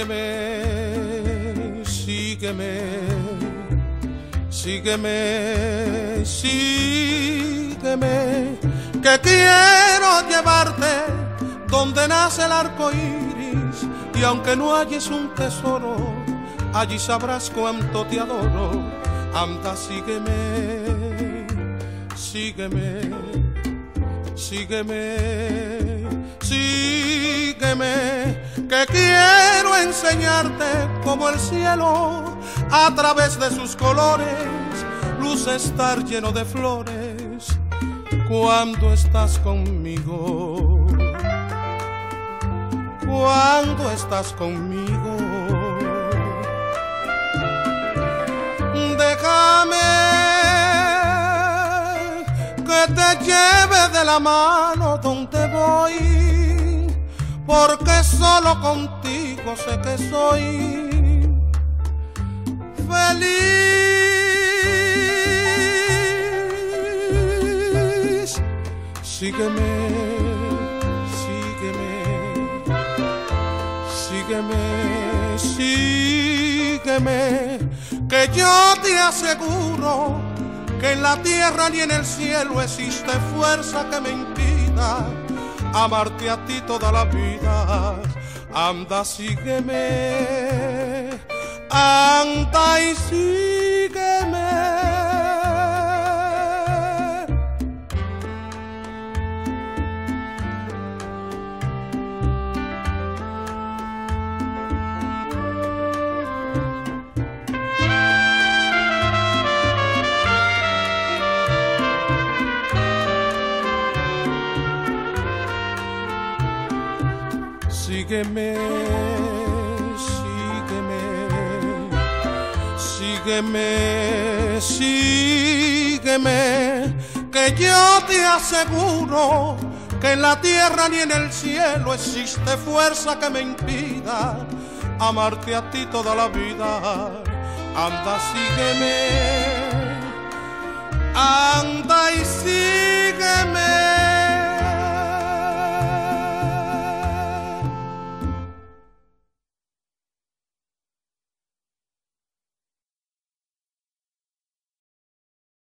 sígueme, sígueme, sígueme, que quiero llevarte donde nace el arco iris y aunque no halles un tesoro, allí sabrás cuánto te adoro. Anda, sígueme, sígueme, sígueme, sígueme, que quiero enseñarte como el cielo a través de sus colores luce estar lleno de flores cuando estás conmigo. Cuando estás conmigo. Déjame que te lleve de la mano donde voy, porque solo contigo sé que soy feliz. Sígueme, sígueme, sígueme, sígueme, que yo te aseguro que en la tierra ni en el cielo existe fuerza que me impida amarte a ti toda la vida. Anda, sígueme, anda y sígueme. Sígueme, sígueme, sígueme, sígueme, que yo te aseguro que en la tierra ni en el cielo existe fuerza que me impida amarte a ti toda la vida. Anda, sígueme,